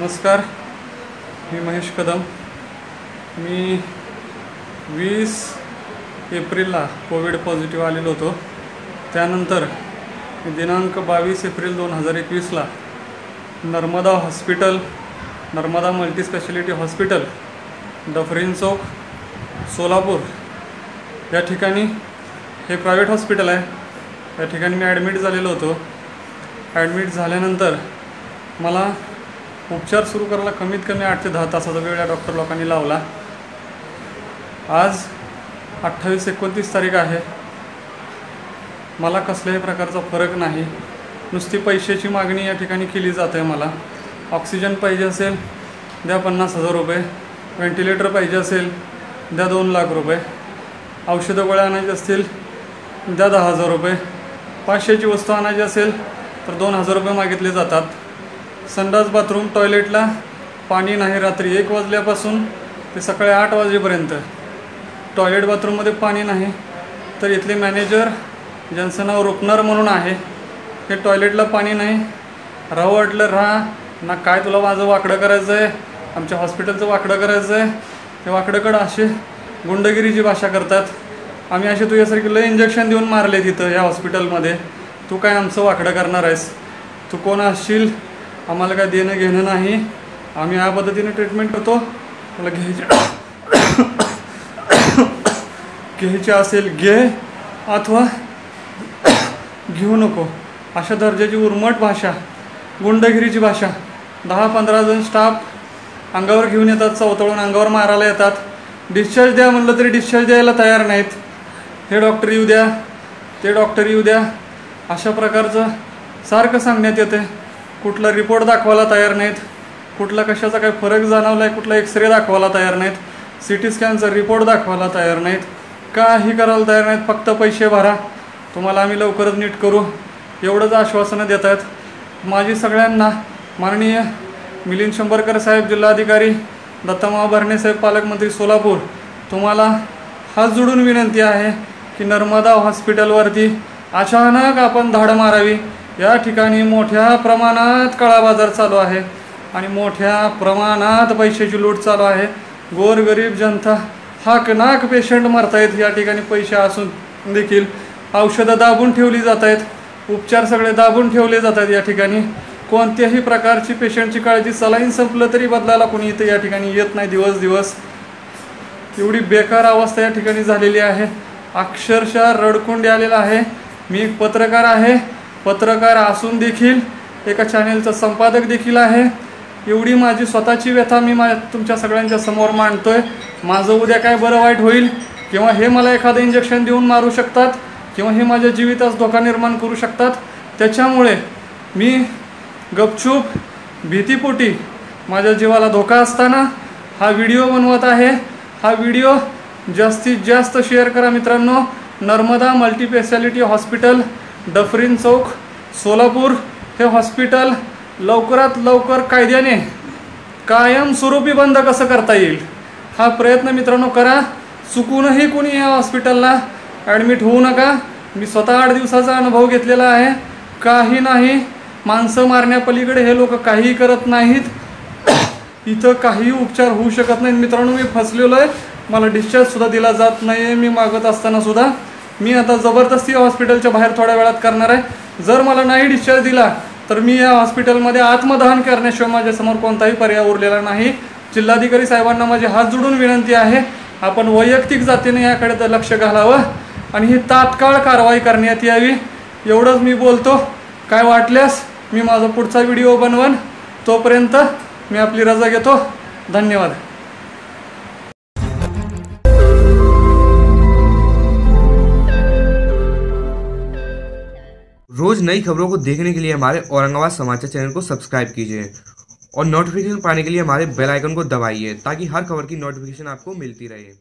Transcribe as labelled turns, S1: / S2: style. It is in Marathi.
S1: नमस्कार. मी महेश कदम. मी वीस एप्रिलला कोविड पॉझिटिव्ह आलेलो होतो. त्यानंतर दिनांक बावीस एप्रिल दोन हजार एकवीसला Narmada hospital Narmada multispeciality hospital Dufferin Chowk Solapur या ठिकाणी हे प्रायव्हेट हॉस्पिटल आहे. या ठिकाणी मी ॲडमिट झालेलो होतो. ॲडमिट झाल्यानंतर मला उपचार सुरू करायला कमीत कमी आठ ते दहा तासाचा वेळ या डॉक्टर लोकांनी लावला. आज अठ्ठावीस एकोणतीस तारीख आहे. मला कसल्याही प्रकारचा फरक नाही. नुसती पैशाची मागणी या ठिकाणी केली जात आहे मला. ऑक्सिजन पाहिजे असेल द्या पन्नास हजार रुपये. व्हेंटिलेटर पाहिजे असेल द्या दोन लाख रुपये. औषधं गोळ्या आणायची असतील द्या दहा हजार रुपये. पाचशेची वस्तू आणायची असेल तर दोन हजार रुपये मागितले जातात. संडास बाथरूम टॉयलेटला पाणी नाही रात्री. एक वाजल्यापासून ते सकाळी आठ वाजेपर्यंत. टॉयलेट बाथरूममध्ये पाणी नाही. तर इथले मॅनेजर ज्यांचं नाव रुपनर म्हणून आहे हे टॉयलेटला पाणी नाही. राहू वाटलं राहा. ना काय तुला माझं वाकडं करायचं आहे? आमच्या हॉस्पिटलचं वाकडं करायचं आहे? ते वाकडंकडं असे गुंडगिरीची भाषा करतात. आम्ही असे तुझ्यासारखी लय इंजेक्शन देऊन मारले तिथं या हॉस्पिटलमध्ये तू काय आमचं वाकडं करणार आहेस? तू कोण असशील? आम्हाला काय देणं घेणं नाही. आम्ही या पद्धतीने ट्रीटमेंट करतो. मला घ्यायची घ्यायची असेल घे अथवा घेऊ नको. अशा दर्जाची उर्मट भाषा गुंडगिरीची भाषा. दहा पंधरा जण स्टाफ अंगावर घेऊन येतात चवतळून अंगावर मारायला येतात. डिस्चार्ज द्या म्हणलं तरी डिस्चार्ज द्यायला तयार नाहीत. हे डॉक्टर येऊ द्या ते डॉक्टर येऊ द्या. अशा प्रकारचं सारखं सांगण्यात येते कुठला रिपोर्ट दाखवायला तयार नाहीत? कुठला कशाचा काही फरक जाणवला आहे कुठला एक्सरे दाखवायला तयार नाहीत? सी टी स्कॅनचा रिपोर्ट दाखवायला तयार नाहीत? काही करायला तयार नाहीत? फक्त पैसे भरा. तुम्हाला आम्ही लवकरच नीट करू. एवढंच आश्वासनं देत आहेत. माझी सगळ्यांना माननीय मिलिंद शंभरकर साहेब जिल्हाधिकारी दत्तामा भरणे साहेब पालकमंत्री सोलापूर तुम्हाला हात जोडून विनंती आहे की नर्मदा हॉस्पिटलवरती अचानक आपण धाड मारावी. या ठिकाणी मोठ्या प्रमाणात काळाबाजार चालू आहे आणि मोठ्या प्रमाणात पैशाची लूट चालू आहे. गोरगरीब जनता हाक नाक पेशंट मरतायत. या ठिकाणी पैसे असून देखील औषधं दाबून ठेवली जात आहेत उपचार सगळे दाबून ठेवले जात आहेत या ठिकाणी. कोणत्याही प्रकारची पेशंटची काळजी सलाईन संपलं तरी बदलायला कोणी इथं या ठिकाणी येत नाही. दिवस दिवस एवढी बेकार अवस्था या ठिकाणी झालेली आहे. अक्षरशः रडकुंडी आलेला आहे. मी एक पत्रकार आहे. पत्रकार असून देखील एका चॅनेलचा संपादक देखील आहे. एवढी माझी स्वतःची व्यथा मी मा तुमच्या सगळ्यांच्या समोर मांडतो आहे माझं उद्या काय बरं वाईट होईल किंवा हे मला एखादं इंजेक्शन देऊन मारू शकतात किंवा हे माझ्या जीवितास धोका निर्माण करू शकतात. त्याच्यामुळे मी गपचूप भीतीपोटी माझ्या जीवाला धोका असताना हा व्हिडिओ बनवत आहे. हा व्हिडिओ जास्तीत जास्त शेअर करा मित्रांनो. Narmada multispeciality hospital Dufferin Chowk Solapur हे हॉस्पिटल लवकरात लवकर कायद्याने कायमस्वरूपी बंद कसं करता येईल? हा प्रयत्न मित्रांनो करा. चुकूनही कोणी या हॉस्पिटलला ॲडमिट होऊ नका. मी स्वतः आठ दिवसाचा अनुभव घेतलेला आहे. काही नाही. माणसं मारण्यापलीकडे हे लोक काहीही करत नाहीत. इथं काही उपचार होऊ शकत नाहीत. मित्रांनो मी फसलेलो आहे मला डिस्चार्जसुद्धा दिला जात नाही आहे मी मागत असतानासुद्धा मी आता जबरदस्ती हॉस्पिटलच्या बाहेर थोड्या वेळात करणार आहे. जर मला नाही डिस्चार्ज दिला तर मी या हॉस्पिटलमध्ये आत्मदहन करण्याशिवाय माझ्यासमोर कोणताही पर्याय उरलेला नाही. जिल्हाधिकारी साहेबांना माझे हात जोडून विनंती आहे. आपण वैयक्तिक जातीने याकडे तर लक्ष घालावं आणि ही तात्काळ कारवाई करण्यात यावी. एवढंच मी बोलतो. काय वाटल्यास मी माझा पुढचा व्हिडिओ बनवन. तोपर्यंत मी आपली रजा घेतो. धन्यवाद.
S2: रोज नई खबरों को देखने के लिए हमारे औरंगाबाद समाचार चैनल को सब्सक्राइब कीजिए और नोटिफिकेशन पाने के लिए हमारे बेल आइकन को दबाइए ताकि हर खबर की नोटिफिकेशन आपको मिलती रहे।